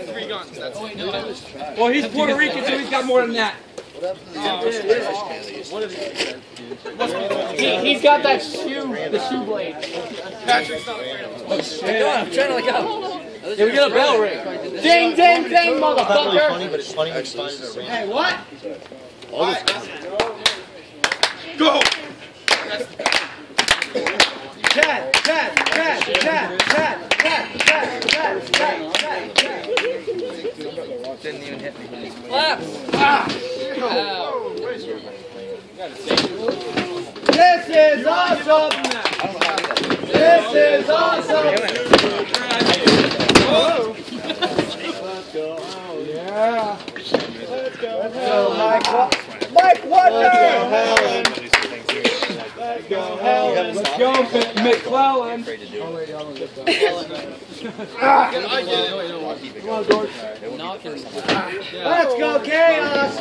and three guns. That's it. Oh, well, he's Puerto Rican, so he's got more than that. He, he's got that shoe, the shoe blade. Patrick's not afraid of him. I'm trying to like go. Yeah, we get a bell ring. Ding, ding, ding, motherfucker. funny, but it's funny when you find it. Hey, what? Go! This is awesome! Let's go. Let's go, Mike. Mike Wonder! Let's go, Helen. Let's go, McClellan. Let's go, Chaos.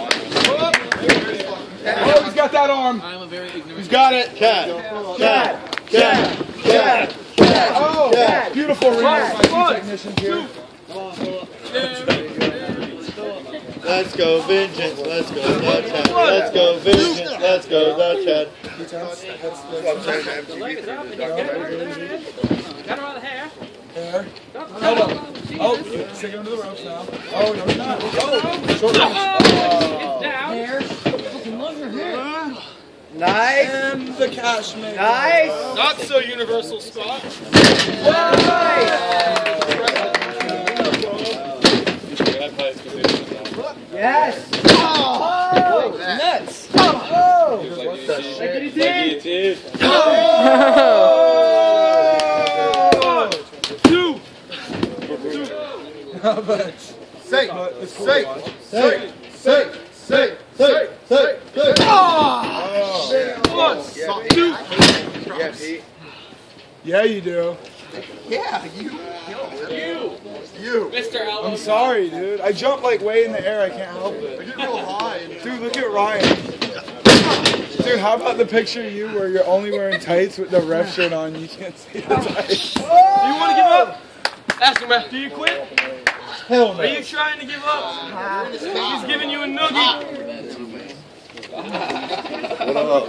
Oh, he's got that arm. I'm a very ignorant He's got it. Chad. Chad. Chad. Chad, Chad. Oh, Chad. beautiful. Technician here. Let's go, vengeance. Let's go, the Chad. Let's go, vengeance. Let's go, the Chad. Got her out the hair. There. Hold up. Oh, stick him to the ropes now. Oh, no, he's not. Oh, short ring. Down. Nice, And the cash maker. nice, Not so universal spot. Nice. Yes. Oh, nuts. Oh. Look at he did. Two. Say, say, say, say, say, say, say, say. One. Two. Yeah, you do. Yeah, you. You. You. Mr. Allen. I'm sorry, dude. I jump like way in the air. I can't help it. I get real high. Dude, look at Ryan. Dude, how about the picture of you where you're only wearing tights with the ref shirt on? You can't see the tights. Do you want to give up? Ask him, man. Do you quit? Hell Are you trying to give up? He's giving you a noogie.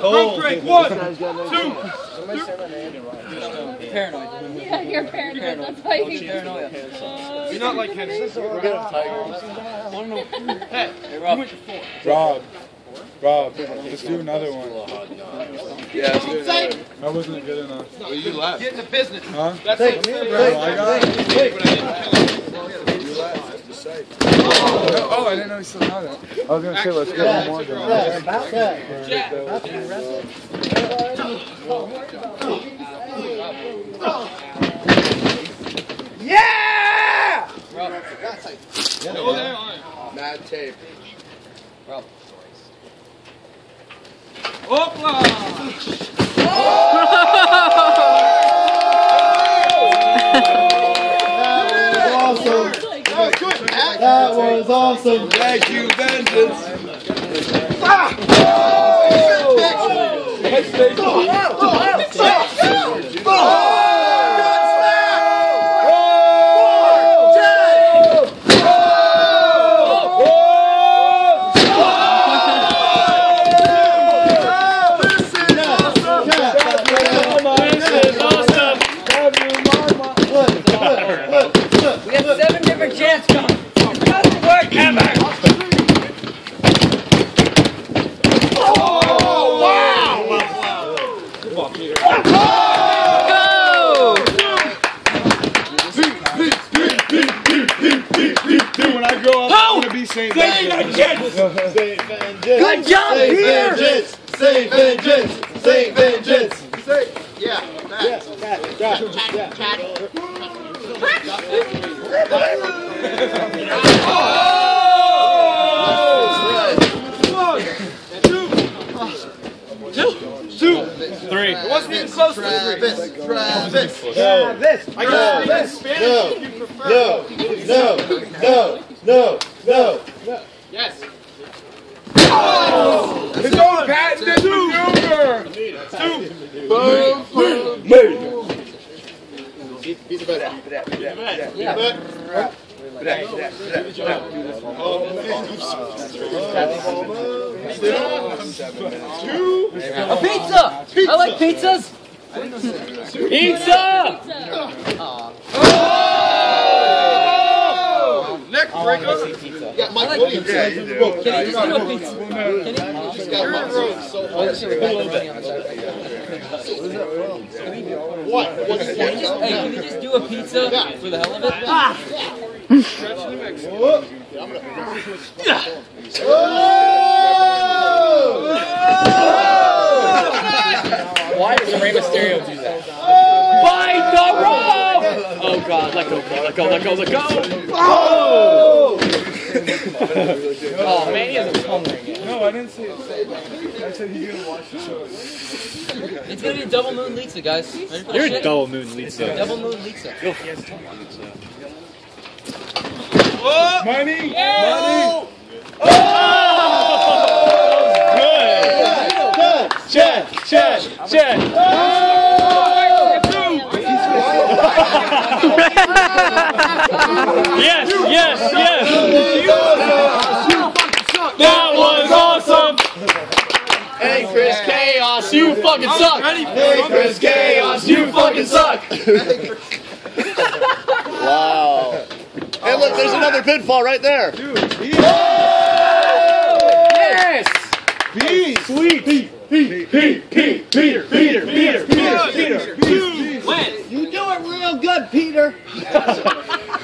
Rope break. One, two. Yeah, you're paranoid. That's why you You're not like Henry. Rob. Rob, let's do another one. Yeah, let's do another one. That wasn't good enough. You left. Get in the business. Huh? That's it. Oh, I got it. Oh, I didn't know he still had it. I was going to say, let's get one more going. Yeah, about that. Yeah. About that. Yeah! Yeah! Oh. Mad tape. Well. Opla! Oh! Awesome. Thank you, Vengeance. Vengeance. Good job, say Peter. Vengeance. Say vengeance. Say vengeance. Say yeah. That. Yeah. That. That. Yeah. That. Oh! One, two, two, three. It wasn't even close to three. Travis, Travis, I got it in Spanish. No, no, no, no, no, no. Yes. It's on patented maneuver. Two. The A pizza! pizza. I like pizzas! pizza! Oh. Next breaker! Yeah, Mike Williams. You. Can he just do a pizza? Can? Got my throat so hard. What? What's Hey, can you just do a pizza for the hell of it? Ah. Why does Rey Mysterio do that? Bite the rope! Oh god, let go, let go, let go, let go! Oh man, he has a tongue ring. No, I didn't say it. I said he's gonna watch the show. It's gonna be double moon Lisa, guys. You're shit? double moon Lisa. Double moon Lisa. Money! Chet, Chet, Chet. Yes, yes, yes. You fucking suck. Hey, Chris Chaos, you fucking suck. Wow. Hey, look, there's another pinfall right there. Yes. Sweet! Pete! Pete! Pete! Pete! Peter! Peter! Peter! Peter! Peter! You do it real good, Peter.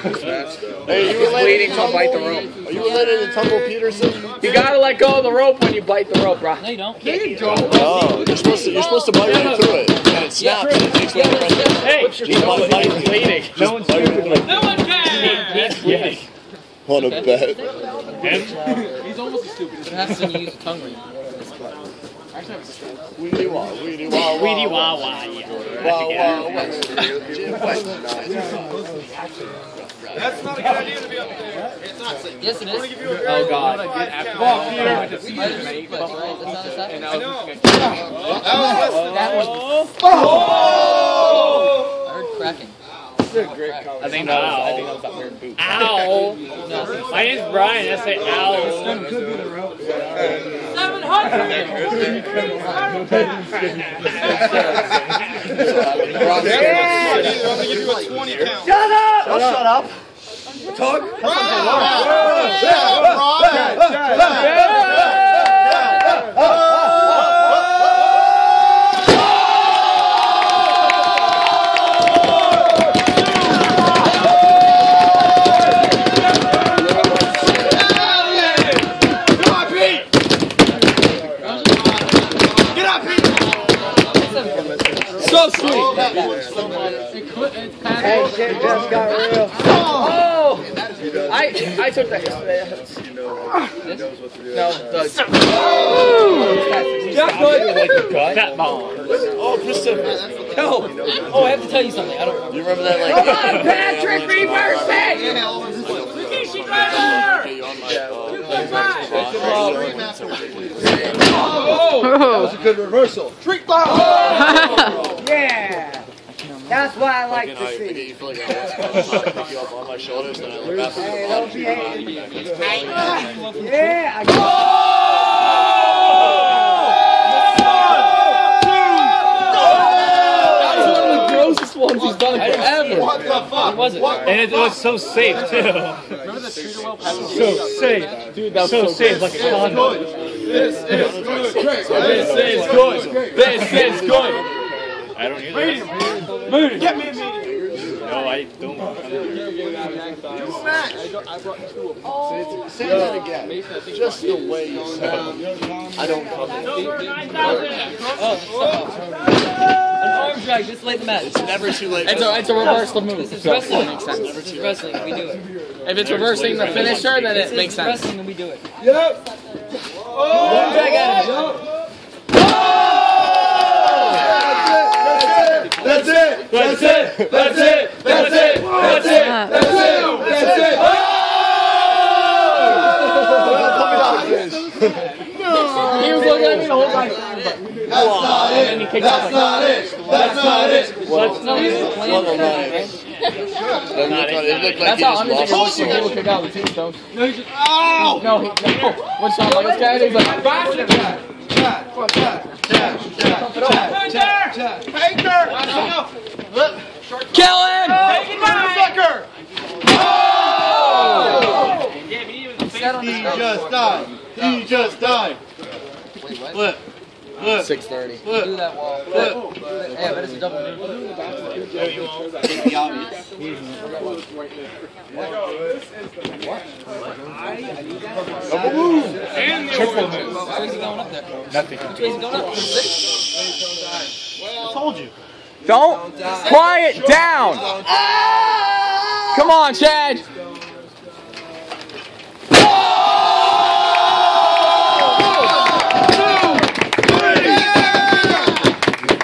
Hey, you waiting related to to bite the Tumble? Are you related to Tumble Peterson? You gotta let go of the rope when you bite the rope, bro. No, you don't. Oh, you're supposed to, you're supposed to bite right through it. And it snaps and it takes away the pressure. Hey, Just want to bite it. bleeding. No one's stupid like No one can. He's bleeding. Want to bet. It has to use a tongue ring. Weedy wah, weedy wah, Weedy wah, wah wah. yeah. wah, wah, wah. That's not a good idea to be up there. It's not safe. Yes, it is. Oh god. Why did you suplex, right? That's not a set? I heard That was. I heard cracking. I think that was, I think that was that weird boot. Ow! No, My name's Brian. I say ow. I'm gonna give you a 20 count. Shut up. Hey, shit just got real. Oh! I I took that yesterday. No, the Jack Fat bomb. Oh. No. Oh, I have to tell you something. I don't You remember that, like... Come on, Patrick, reverse it! That was a good reversal. Yeah. That's what I like to I, I see. get you feel like I was trying pick you up on my shoulders, and I look up and Hey, you're don't be hating. Yeah, I got That was one of the grossest ones he's done in forever. What the fuck? was it? And it was so safe too. So safe, dude. That was so, safe, like a condom. This is good. This is good. I don't either. Moody. Get me a meeting. No, I don't. Match. I brought two of all. Oh. Say that again. Just the way you sound. I don't come in. An arm drag just like the match. It's never too late. It's a, it's a reversal move. This is wrestling. Makes sense. This is wrestling. We do it. If it's reversing the finisher, then it makes is sense. wrestling and we do it. Yep! Arm drag out of it. That's it! That's it. That's it. That's it. That's it. That's it! That's it! He was looking at me the whole time. That's not And he it. kicked That's off like, not it. That's not it. let's No, he's playing Well, for nice. that, Doesn't look like, it looked like That's he how just I'm lost just his thinking soul. people kick out of the team, so. No, he just. Oh! No, he, no. One shot like this guy, he's like, bastard! Kill him! Take it down, sucker! He just died. He just died. Flip. Flip. 630. Flip. Do that wall. Flip. Yeah, but it's a double move. Triple move. Which way is he going up there? Nothing. Which way is he going up? Told you. Don't quiet down. Oh! Come on, Chad.